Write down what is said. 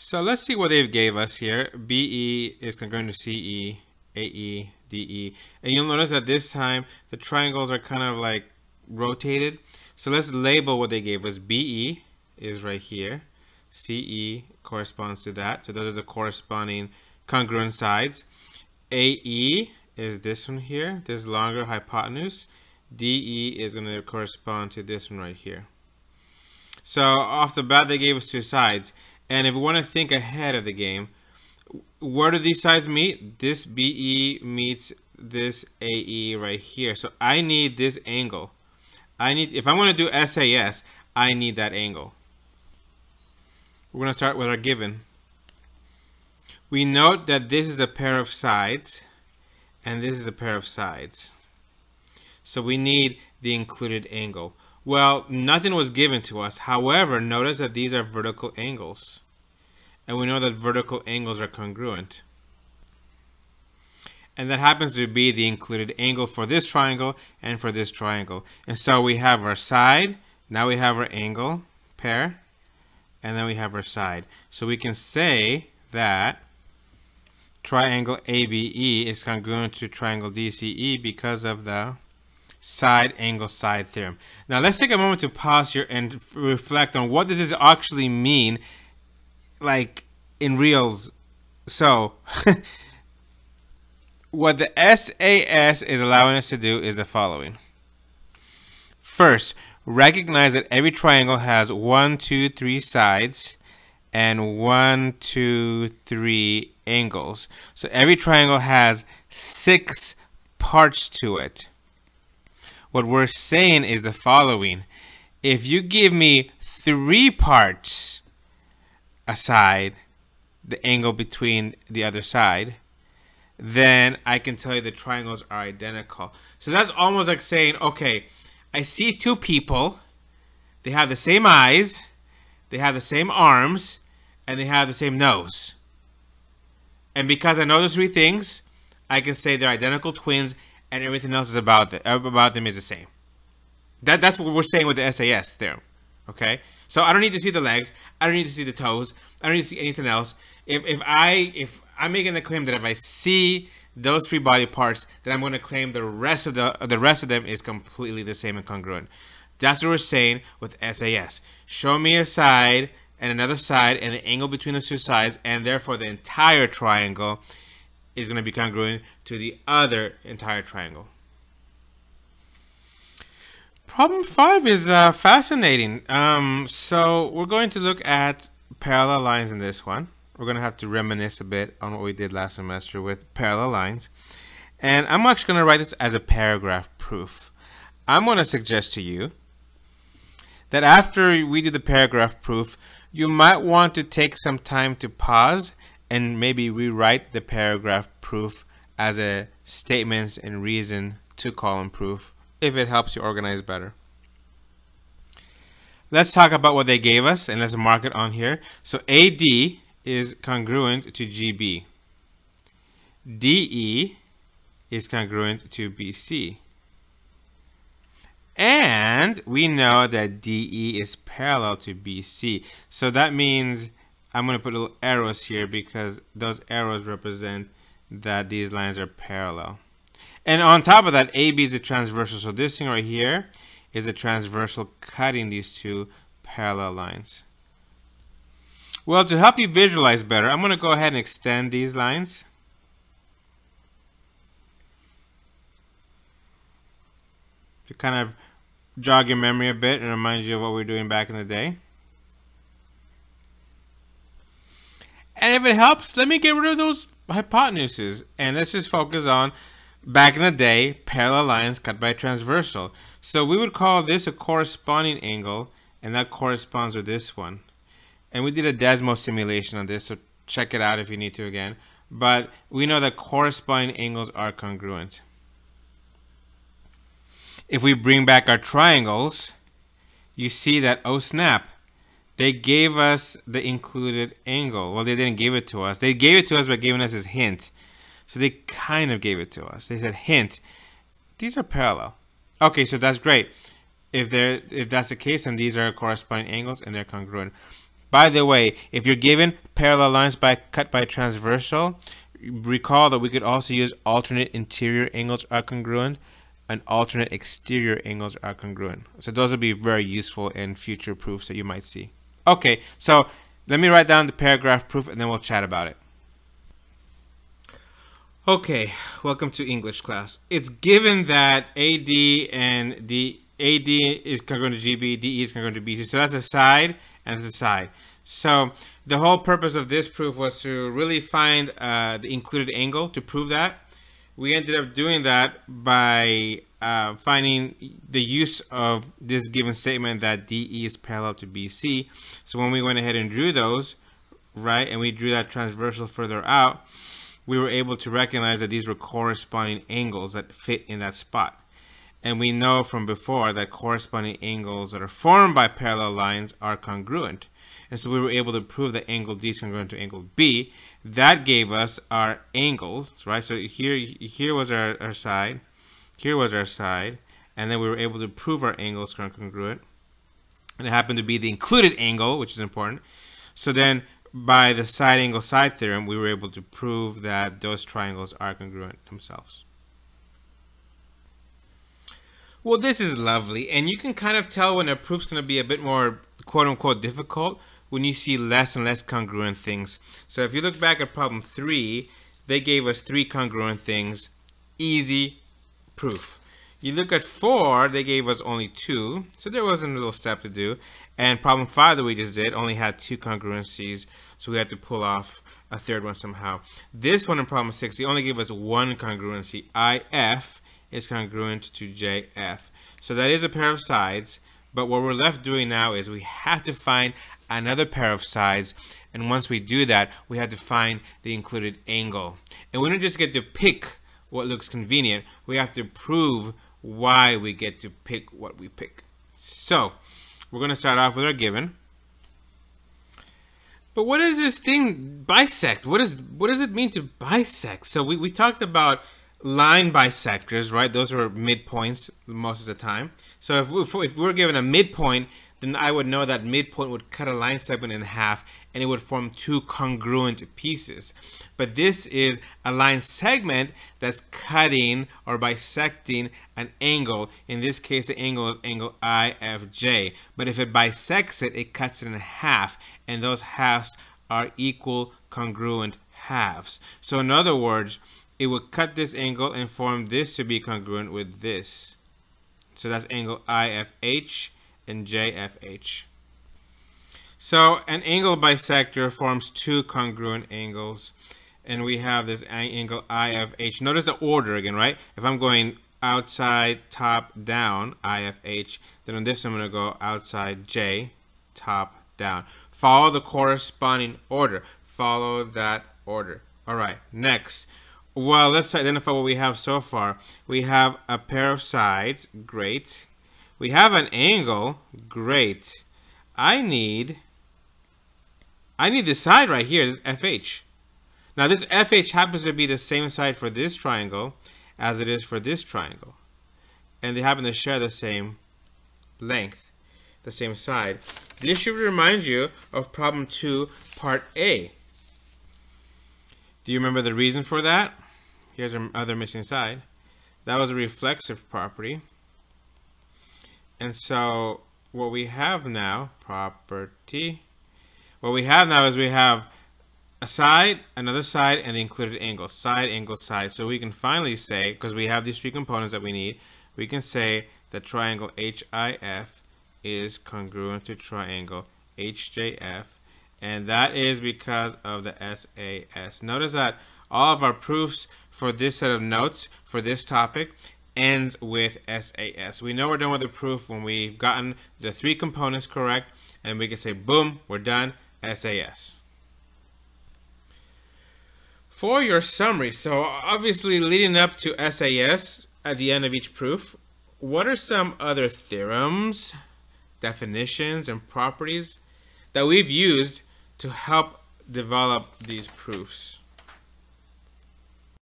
So let's see what they've gave us here. BE is congruent to CE, AE, DE. And you'll notice that this time the triangles are kind of like rotated. So let's label what they gave us. BE is right here. CE corresponds to that. So those are the corresponding congruent sides. AE is this one here, this longer hypotenuse. DE is going to correspond to this one right here. So off the bat, they gave us two sides. And if we want to think ahead of the game, where do these sides meet? This BE meets this AE right here. So I need this angle. I need, if I want to do SAS, I need that angle. We're going to start with our given. We note that this is a pair of sides and this is a pair of sides. So we need the included angle. Well, nothing was given to us. However, notice that these are vertical angles. And we know that vertical angles are congruent. And that happens to be the included angle for this triangle and for this triangle. And so we have our side, now we have our angle pair, and then we have our side. So we can say that triangle ABE is congruent to triangle DCE because of the side angle side theorem. Now let's take a moment to pause here and reflect on what does this actually mean like in reals. So what the SAS is allowing us to do is the following. First, recognize that every triangle has one, two, three sides and one, two, three angles. So every triangle has six parts to it what we're saying is the following. If you give me three parts aside, the angle between the other side, then I can tell you the triangles are identical. So that's almost like saying, okay, I see two people, they have the same eyes, they have the same arms, and they have the same nose. And because I know those three things, I can say they're identical twins and everything else is about the, about them is the same. That that's what we're saying with the SAS theorem. Okay, so I don't need to see the legs. I don't need to see the toes. I don't need to see anything else. If if I if I'm making the claim that if I see those three body parts, then I'm going to claim the rest of the the rest of them is completely the same and congruent. That's what we're saying with SAS. Show me a side and another side and the angle between the two sides, and therefore the entire triangle is going to be congruent to the other entire triangle. Problem five is uh, fascinating. Um, so we're going to look at parallel lines in this one. We're going to have to reminisce a bit on what we did last semester with parallel lines. And I'm actually going to write this as a paragraph proof. I'm going to suggest to you that after we do the paragraph proof, you might want to take some time to pause and maybe rewrite the paragraph proof as a statements and reason to column proof if it helps you organize better. Let's talk about what they gave us and let's mark it on here. So AD is congruent to GB. DE is congruent to BC. And we know that DE is parallel to BC. So that means I'm going to put little arrows here because those arrows represent that these lines are parallel. And on top of that, AB is a transversal. So this thing right here is a transversal cutting these two parallel lines. Well, to help you visualize better, I'm going to go ahead and extend these lines. To kind of jog your memory a bit and remind you of what we were doing back in the day. And if it helps, let me get rid of those hypotenuses. And let's just focus on, back in the day, parallel lines cut by transversal. So we would call this a corresponding angle, and that corresponds with this one. And we did a Desmos simulation on this, so check it out if you need to again. But we know that corresponding angles are congruent. If we bring back our triangles, you see that, oh snap, they gave us the included angle. Well, they didn't give it to us. They gave it to us by giving us this hint. So they kind of gave it to us. They said, hint, these are parallel. Okay, so that's great. If they're if that's the case, then these are corresponding angles and they're congruent. By the way, if you're given parallel lines by cut by transversal, recall that we could also use alternate interior angles are congruent and alternate exterior angles are congruent. So those will be very useful in future proofs that you might see. Okay, so let me write down the paragraph proof and then we'll chat about it. Okay, welcome to English class. It's given that AD and the AD is congruent to GB, DE is congruent to BC. So that's a side and that's a side. So the whole purpose of this proof was to really find uh, the included angle to prove that. We ended up doing that by uh, finding the use of this given statement that DE is parallel to BC. So when we went ahead and drew those, right, and we drew that transversal further out, we were able to recognize that these were corresponding angles that fit in that spot. And we know from before that corresponding angles that are formed by parallel lines are congruent. And so we were able to prove that angle D is congruent to angle B. That gave us our angles, right? So here, here was our, our side, here was our side, and then we were able to prove our angles congruent. And it happened to be the included angle, which is important. So then by the side angle side theorem, we were able to prove that those triangles are congruent themselves. Well, this is lovely, and you can kind of tell when a proof's going to be a bit more quote-unquote difficult when you see less and less congruent things. So if you look back at problem three, they gave us three congruent things. Easy proof. You look at four, they gave us only two, so there wasn't a little step to do. And problem five that we just did only had two congruencies, so we had to pull off a third one somehow. This one in problem six, they only gave us one congruency. IF is congruent to JF. So that is a pair of sides, but what we're left doing now is we have to find another pair of sides and once we do that we have to find the included angle. And we don't just get to pick what looks convenient we have to prove why we get to pick what we pick. So we're going to start off with our given. But what does this thing bisect? What is what does it mean to bisect? So we, we talked about line bisectors right those are midpoints most of the time so if, we, if we're given a midpoint then I would know that midpoint would cut a line segment in half and it would form two congruent pieces. But this is a line segment that's cutting or bisecting an angle. In this case, the angle is angle IFJ. But if it bisects it, it cuts it in half and those halves are equal congruent halves. So in other words, it would cut this angle and form this to be congruent with this. So that's angle IFH and JFH. So an angle bisector forms two congruent angles and we have this angle IFH. Notice the order again, right? If I'm going outside, top, down, IFH, then on this I'm going to go outside J, top, down. Follow the corresponding order. Follow that order. All right, next. Well, let's identify what we have so far. We have a pair of sides, great. We have an angle. Great. I need I need this side right here, this FH. Now this FH happens to be the same side for this triangle as it is for this triangle. And they happen to share the same length, the same side. This should remind you of problem 2, part A. Do you remember the reason for that? Here's our other missing side. That was a reflexive property. And so what we have now, property, what we have now is we have a side, another side, and the included angle, side, angle, side. So we can finally say, because we have these three components that we need, we can say that triangle HIF is congruent to triangle HJF, and that is because of the SAS. Notice that all of our proofs for this set of notes for this topic ends with SAS. We know we're done with the proof when we've gotten the three components correct and we can say boom, we're done, SAS. For your summary, so obviously leading up to SAS at the end of each proof, what are some other theorems, definitions, and properties that we've used to help develop these proofs?